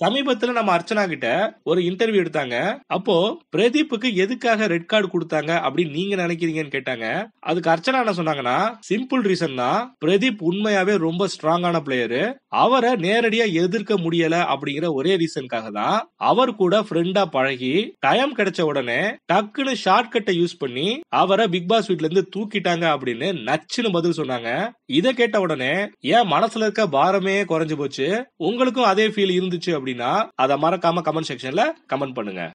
சமீபத்துல நம்ம அர்ச்சனா கிட்ட ஒரு இன்டர்வியூ எடுத்தாங்க. அப்போ பிரதீப்புக்கு எதுக்காக ரெட் கார்டு கொடுத்தாங்க அப்படின்னு நீங்க நினைக்கிறீங்கன்னு கேட்டாங்க. அதுக்கு அர்ச்சனா என்ன சொன்னாங்கன்னா சிம்பிள் ரீசன் தான். பிரதீப் உண்மையாவே ரொம்ப ஸ்ட்ராங்கான பிளேயரு அவரை நேரடியா எதிர்க்க முடியல அப்படிங்கிற ஒரே ரீசனுக்காக தான். அவர் கூட ஃப்ரெண்டா பழகி டைம் கிடைச்ச உடனே டக்குன்னு ஷார்ட் கட்டை யூஸ் பண்ணி அவரை பிக் பாஸ் வீட்ல இருந்து தூக்கிட்டாங்க அப்படின்னு நச்சுன்னு பதில் சொன்னாங்க. இதை கேட்ட உடனே ஏன் மனசுல இருக்க பாரமே குறைஞ்சு போச்சு? உங்களுக்கும் அதே ஃபீல் இருந்துச்சு அப்படின்னா அதை மறக்காம கமெண்ட் செக்ஷன்ல கமெண்ட் பண்ணுங்க.